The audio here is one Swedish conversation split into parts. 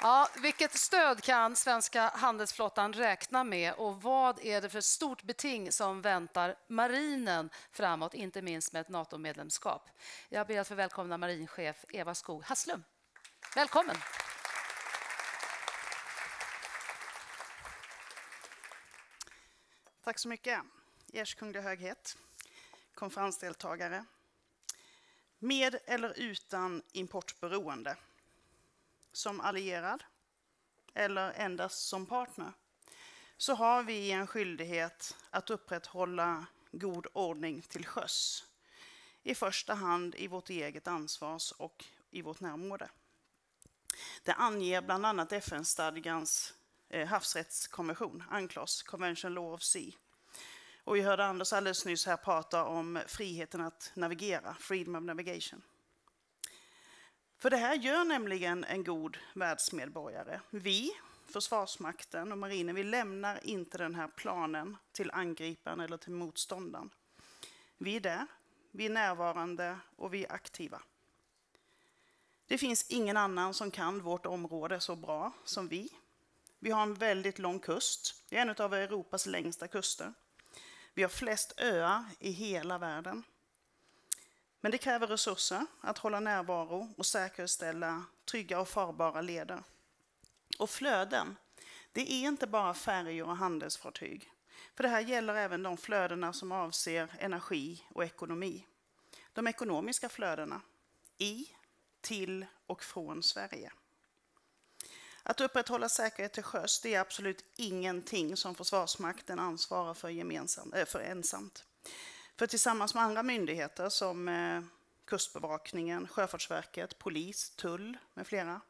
Ja, vilket stöd kan svenska handelsflottan räkna med och vad är det för stort beting som väntar marinen framåt, inte minst med ett NATO-medlemskap? Jag ber att få välkomna marinchef Eva Skog Hasslum. Välkommen! Tack så mycket. Ers kungliga höghet, konferensdeltagare. Med eller utan importberoende som allierad eller endast som partner så har vi en skyldighet att upprätthålla god ordning till sjöss. I första hand i vårt eget ansvars och i vårt närområde. Det anger bland annat FN-stadgans eh, havsrättskonvention, UNCLOS, Convention Law of Sea. Och vi hörde Anders alldeles nyss här prata om friheten att navigera, freedom of navigation. För det här gör nämligen en god världsmedborgare. Vi, Försvarsmakten och marinen, vi lämnar inte den här planen till angriparen eller till motståndaren. Vi är där, vi är närvarande och vi är aktiva. Det finns ingen annan som kan vårt område så bra som vi. Vi har en väldigt lång kust. Det är en av Europas längsta kuster. Vi har flest öar i hela världen. Men det kräver resurser att hålla närvaro och säkerställa trygga och farbara leder. Och flöden, det är inte bara färjor och handelsfartyg. För det här gäller även de flödena som avser energi och ekonomi. De ekonomiska flödena i, till och från Sverige. Att upprätthålla säkerhet till sjöss det är absolut ingenting som Försvarsmakten ansvarar för, gemensamt, eh, för ensamt. För tillsammans med andra myndigheter som eh, Kustbevakningen, Sjöfartsverket, polis, tull med flera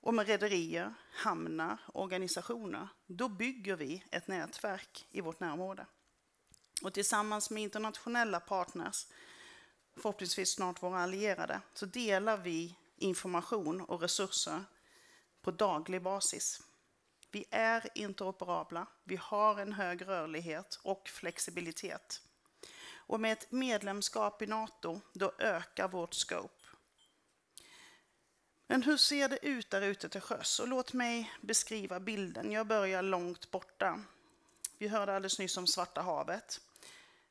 och med rederier, hamnar, organisationer, då bygger vi ett nätverk i vårt närområde. Och tillsammans med internationella partners, förhoppningsvis snart våra allierade, så delar vi information och resurser på daglig basis. Vi är interoperabla, vi har en hög rörlighet och flexibilitet. Och med ett medlemskap i NATO, då ökar vårt scope. Men hur ser det ut där ute till sjöss? Och låt mig beskriva bilden. Jag börjar långt borta. Vi hörde alldeles nyss om Svarta havet.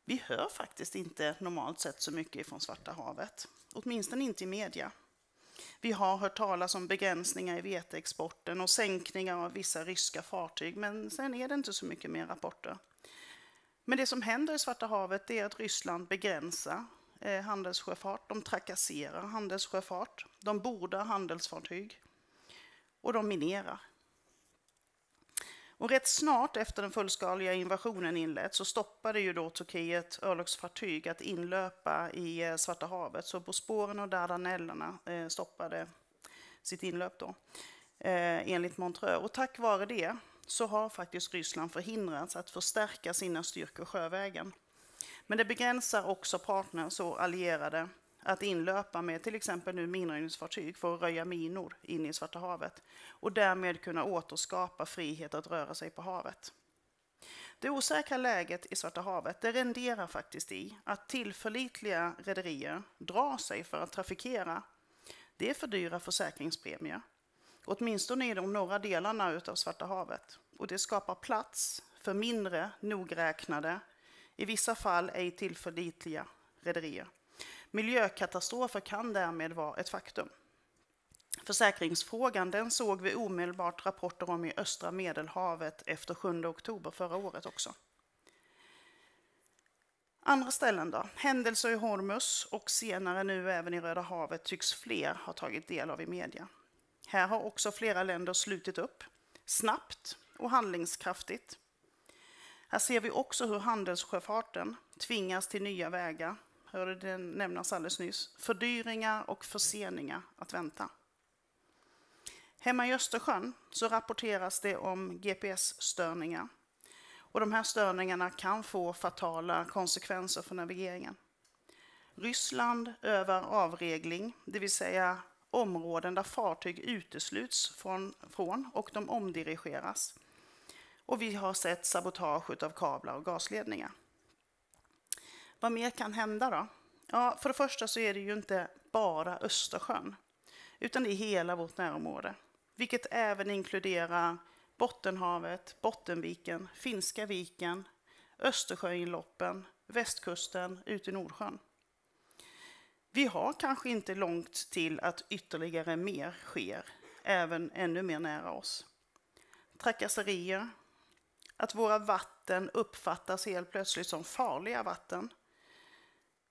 Vi hör faktiskt inte normalt sett så mycket från Svarta havet. Åtminstone inte i media. Vi har hört talas om begränsningar i veteexporten och sänkningar av vissa ryska fartyg, men sen är det inte så mycket mer rapporter. Men det som händer i Svarta havet är att Ryssland begränsar eh, handelssjöfart, de trakasserar handelssjöfart, de bordar handelsfartyg och de minerar. Och rätt snart efter den fullskaliga invasionen inlett så stoppade ju då Turkiet örlogsfartyg att inlöpa i eh, Svarta havet. Så Bosporen och Dardanellerna eh, stoppade sitt inlöp då, eh, enligt Montreux. Och tack vare det så har faktiskt Ryssland förhindrats att förstärka sina styrkor sjövägen. Men det begränsar också partners och allierade att inlöpa med till exempel nu minröjningsfartyg för att röja minor in i Svarta havet och därmed kunna återskapa frihet att röra sig på havet. Det osäkra läget i Svarta havet det renderar faktiskt i att tillförlitliga rederier drar sig för att trafikera. Det fördyrar försäkringspremier, åtminstone i de norra delarna av Svarta havet. Och det skapar plats för mindre nogräknade, i vissa fall ej tillförlitliga rederier. Miljökatastrofer kan därmed vara ett faktum. Försäkringsfrågan den såg vi omedelbart rapporter om i östra Medelhavet efter 7 oktober förra året också. Andra ställen då? Händelser i Hormuz och senare nu även i Röda havet tycks fler ha tagit del av i media. Här har också flera länder slutit upp, snabbt och handlingskraftigt. Här ser vi också hur handelssjöfarten tvingas till nya vägar hörde det nämnas alldeles nyss, fördyringar och förseningar att vänta. Hemma i Östersjön så rapporteras det om GPS-störningar. Och de här störningarna kan få fatala konsekvenser för navigeringen. Ryssland övar avregling, det vill säga områden där fartyg utesluts från, från och de omdirigeras. Och vi har sett sabotage av kablar och gasledningar. Vad mer kan hända då? Ja, för det första så är det ju inte bara Östersjön. utan det är hela vårt närområde, vilket även inkluderar Bottenhavet, Bottenviken, Finska viken, Östersjöinloppen, västkusten ut i Nordsjön. Vi har kanske inte långt till att ytterligare mer sker, även ännu mer nära oss. Trakasserier, att våra vatten uppfattas helt plötsligt som farliga vatten.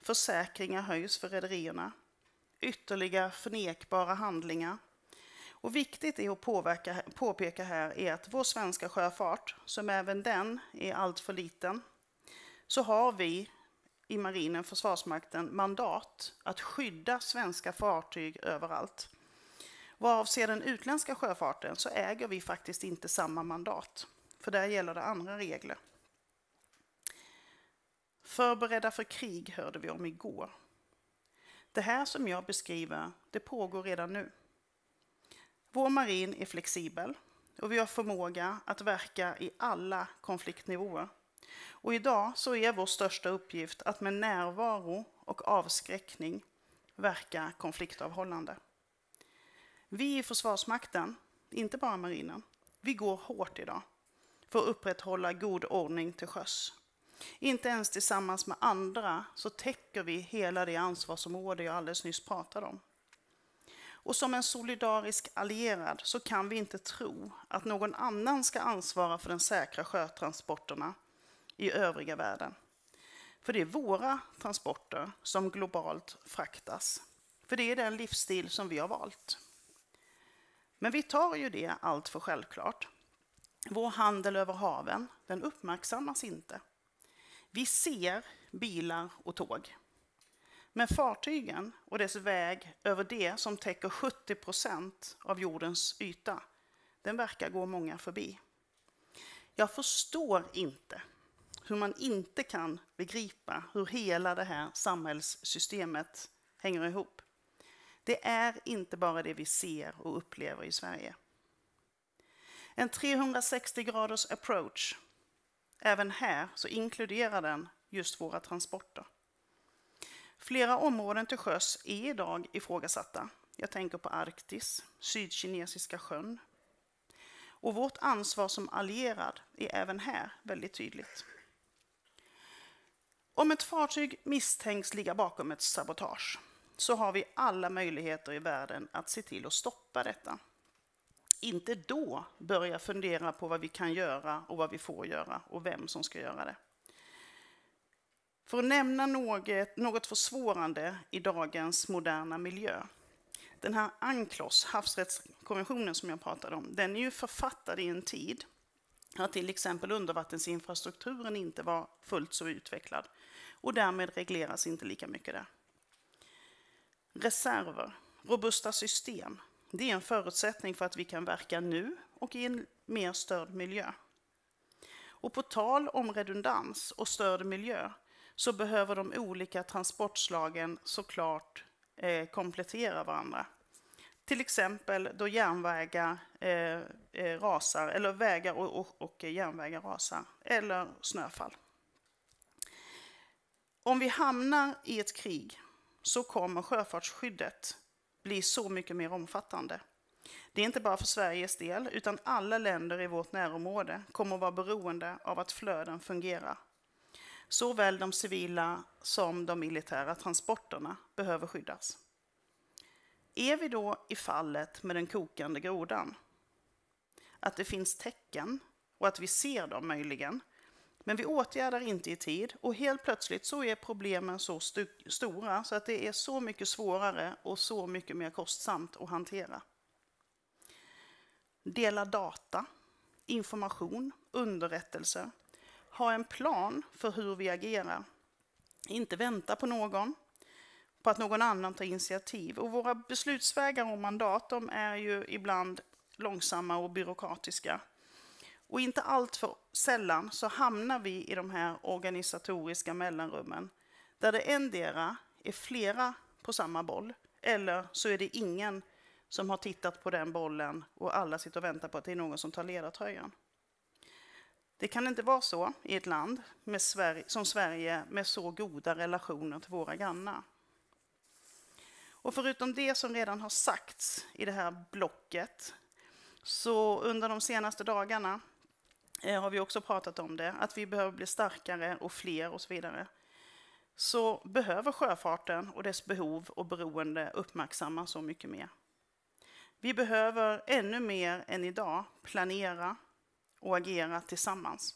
Försäkringar höjs för rederierna. Ytterligare förnekbara handlingar. Och viktigt är att påverka, påpeka här är att vår svenska sjöfart, som även den är alltför liten, så har vi i marinen, Försvarsmakten, mandat att skydda svenska fartyg överallt. Vad avser den utländska sjöfarten så äger vi faktiskt inte samma mandat, för där gäller det andra regler. Förberedda för krig hörde vi om igår. Det här som jag beskriver, det pågår redan nu. Vår marin är flexibel och vi har förmåga att verka i alla konfliktnivåer. Och idag så är vår största uppgift att med närvaro och avskräckning verka konfliktavhållande. Vi i Försvarsmakten, inte bara marinen, vi går hårt idag för att upprätthålla god ordning till sjöss. Inte ens tillsammans med andra så täcker vi hela det ansvarsområde jag alldeles nyss pratade om. Och som en solidarisk allierad så kan vi inte tro att någon annan ska ansvara för den säkra sjötransporterna i övriga världen. För det är våra transporter som globalt fraktas. För det är den livsstil som vi har valt. Men vi tar ju det allt för självklart. Vår handel över haven, den uppmärksammas inte. Vi ser bilar och tåg. Men fartygen och dess väg över det som täcker 70 procent av jordens yta, den verkar gå många förbi. Jag förstår inte hur man inte kan begripa hur hela det här samhällssystemet hänger ihop. Det är inte bara det vi ser och upplever i Sverige. En 360 graders approach, även här så inkluderar den just våra transporter. Flera områden till sjöss är idag ifrågasatta. Jag tänker på Arktis, Sydkinesiska sjön. Och vårt ansvar som allierad är även här väldigt tydligt. Om ett fartyg misstänks ligga bakom ett sabotage så har vi alla möjligheter i världen att se till att stoppa detta. Inte då börja fundera på vad vi kan göra och vad vi får göra och vem som ska göra det. För att nämna något, något försvårande i dagens moderna miljö. Den här ANCLOS, havsrättskonventionen som jag pratade om, den är ju författad i en tid när till exempel undervattensinfrastrukturen inte var fullt så utvecklad och därmed regleras inte lika mycket där. Reserver, robusta system, det är en förutsättning för att vi kan verka nu och i en mer störd miljö. Och på tal om redundans och störd miljö så behöver de olika transportslagen såklart eh, komplettera varandra. Till exempel då järnvägar eh, eh rasar, eller vägar och, och, och järnvägar rasar, eller snöfall. Om vi hamnar i ett krig så kommer sjöfartsskyddet bli så mycket mer omfattande. Det är inte bara för Sveriges del, utan alla länder i vårt närområde kommer att vara beroende av att flöden fungerar. Såväl de civila som de militära transporterna behöver skyddas. Är vi då i fallet med den kokande grodan? Att det finns tecken och att vi ser dem möjligen, men vi åtgärdar inte i tid och helt plötsligt så är problemen så st stora så att det är så mycket svårare och så mycket mer kostsamt att hantera. Dela data, information, underrättelser. Ha en plan för hur vi agerar. Inte vänta på någon, på att någon annan tar initiativ. Och våra beslutsvägar och mandat de är ju ibland långsamma och byråkratiska. Och inte allt för sällan så hamnar vi i de här organisatoriska mellanrummen där det endera är flera på samma boll eller så är det ingen som har tittat på den bollen och alla sitter och väntar på att det är någon som tar ledartröjan. Det kan inte vara så i ett land med Sverige, som Sverige med så goda relationer till våra grannar. Och förutom det som redan har sagts i det här blocket så under de senaste dagarna Eh, har vi också pratat om det, att vi behöver bli starkare och fler och så vidare. Så behöver sjöfarten och dess behov och beroende uppmärksammas så mycket mer. Vi behöver ännu mer än idag planera och agera tillsammans.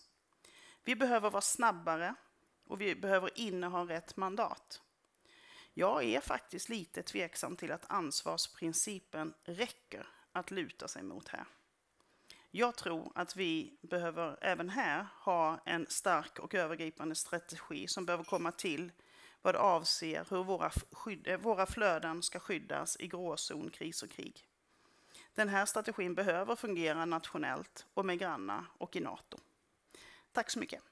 Vi behöver vara snabbare och vi behöver inneha rätt mandat. Jag är faktiskt lite tveksam till att ansvarsprincipen räcker att luta sig mot här. Jag tror att vi behöver även här ha en stark och övergripande strategi som behöver komma till vad avser hur våra, skydd, eh, våra flöden ska skyddas i gråzon, kris och krig. Den här strategin behöver fungera nationellt och med grannar och i Nato. Tack så mycket.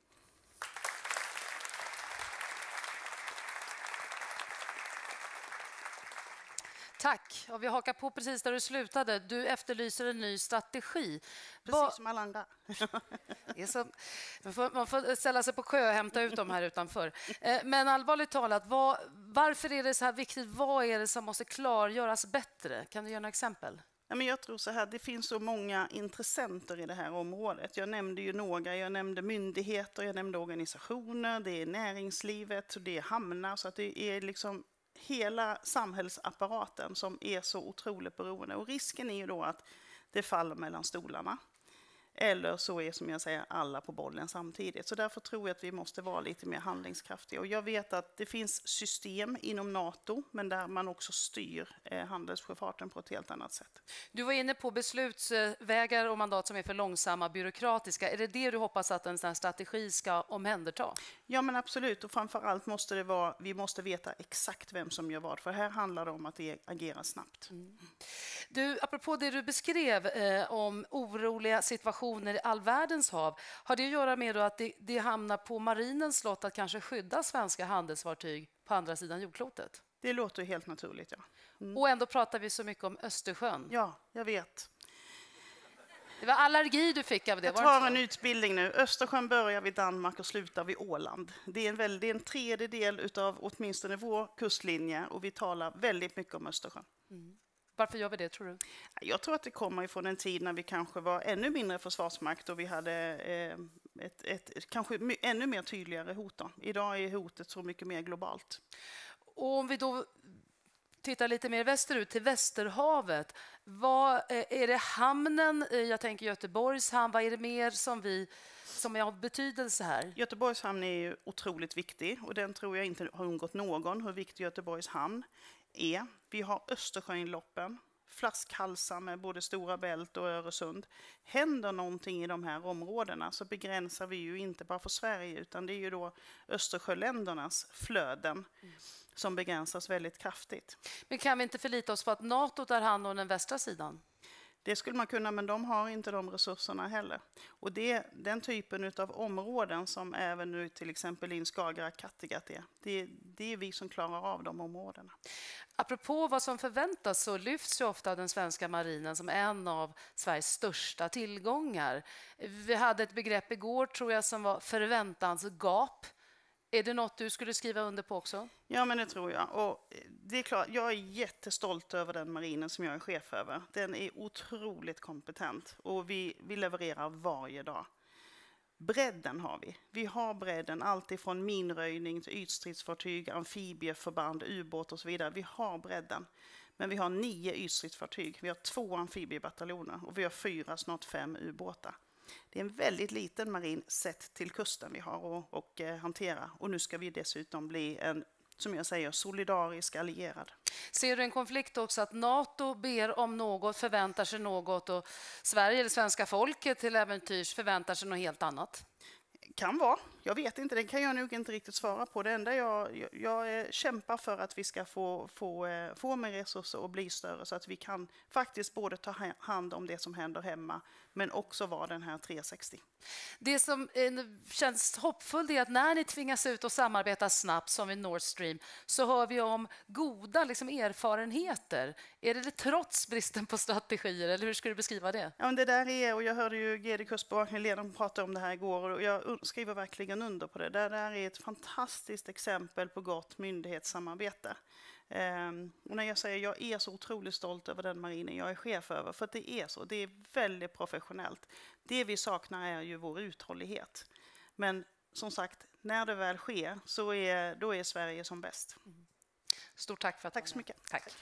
Tack. Och vi hakar på precis där du slutade. Du efterlyser en ny strategi. Precis Va som alla andra. så, man, får, man, får, ställa sig på sjö och hämta ut dem här utanför. Eh, men allvarligt talat, vad, varför är det så här viktigt? Vad är det som måste klargöras bättre? Kan du ge några exempel? Ja, men jag tror så här, det finns så många intressenter i det här området. Jag nämnde ju några, jag nämnde myndigheter, jag nämnde organisationer, det är näringslivet, det är hamnar, så att det är liksom hela samhällsapparaten som är så otroligt beroende. Och risken är ju då att det faller mellan stolarna. Eller så är som jag säger alla på bollen samtidigt. Så därför tror jag att vi måste vara lite mer handlingskraftiga. Och jag vet att det finns system inom NATO, men där man också styr eh, handelssjöfarten på ett helt annat sätt. Du var inne på beslutsvägar och mandat som är för långsamma, byråkratiska. Är det det du hoppas att en sån strategi ska omhänderta? Ja, men absolut. Och framför allt måste det vara, vi måste veta exakt vem som gör vad. För här handlar det om att agera snabbt. Mm. Du, apropå det du beskrev eh, om oroliga situationer i all världens hav, har det att göra med att det, det hamnar på marinens lott att kanske skydda svenska handelsfartyg på andra sidan jordklotet? Det låter helt naturligt, ja. Mm. Och ändå pratar vi så mycket om Östersjön. Ja, jag vet. Det var allergi du fick av det. Jag tar en utbildning nu. Östersjön börjar vid Danmark och slutar vid Åland. Det är en, väl, det är en tredjedel av åtminstone vår kustlinje och vi talar väldigt mycket om Östersjön. Mm. Varför gör vi det, tror du? Jag tror att det kommer ifrån en tid när vi kanske var ännu mindre försvarsmakt och vi hade eh, ett, ett, kanske ännu mer tydligare hot. Då. Idag är hotet så mycket mer globalt. Och om vi då tittar lite mer västerut, till Västerhavet. Vad, eh, är det hamnen, jag tänker Göteborgs hamn, vad är det mer som, vi, som är av betydelse här? Göteborgs hamn är ju otroligt viktig och den tror jag inte har undgått någon hur viktig Göteborgs hamn är. Vi har Östersjöinloppen, flaskhalsar med både Stora Bält och Öresund. Händer någonting i de här områdena så begränsar vi ju inte bara för Sverige utan det är ju då Östersjöländernas flöden mm. som begränsas väldigt kraftigt. Men kan vi inte förlita oss på att Nato tar hand om den västra sidan? Det skulle man kunna, men de har inte de resurserna heller. Och det, den typen av områden som även nu till exempel in Skagerrak, Kattegatt är, det, det är vi som klarar av de områdena. Apropå vad som förväntas så lyfts ju ofta den svenska marinen som en av Sveriges största tillgångar. Vi hade ett begrepp igår, tror jag, som var förväntansgap. Är det något du skulle skriva under på också? Ja, men det tror jag. Och eh, det är klart, jag är jättestolt över den marinen som jag är chef över. Den är otroligt kompetent och vi, vi levererar varje dag. Bredden har vi. Vi har bredden, allt ifrån minröjning till ytstridsfartyg, amfibieförband, ubåt och så vidare. Vi har bredden. Men vi har nio ytstridsfartyg, vi har två amfibiebataljoner och vi har fyra, snart fem ubåtar. Det är en väldigt liten marin sett till kusten vi har att och, eh, hantera. Och nu ska vi dessutom bli en, som jag säger, solidarisk allierad. Ser du en konflikt också att Nato ber om något, förväntar sig något och Sverige, det svenska folket till äventyrs förväntar sig något helt annat? Kan vara. Jag vet inte, det kan jag nog inte riktigt svara på. Det enda jag, jag, jag kämpar för att vi ska få, få, eh, få mer resurser och bli större så att vi kan faktiskt både ta hand om det som händer hemma men också vara den här 360. Det som eh, känns hoppfullt är att när ni tvingas ut och samarbeta snabbt som i Nord Stream så hör vi om goda liksom, erfarenheter. Är det trots bristen på strategier eller hur skulle du beskriva det? Ja, det där är, och jag hörde ju GD Kustbevakningen prata om det här igår och jag skriver verkligen under på det. Det där är ett fantastiskt exempel på gott myndighetssamarbete. Ehm, och när jag säger jag är så otroligt stolt över den marinen jag är chef över, för att det är så, det är väldigt professionellt. Det vi saknar är ju vår uthållighet. Men som sagt, när det väl sker så är, då är Sverige som bäst. Stort tack för att Tack så mycket. Tack.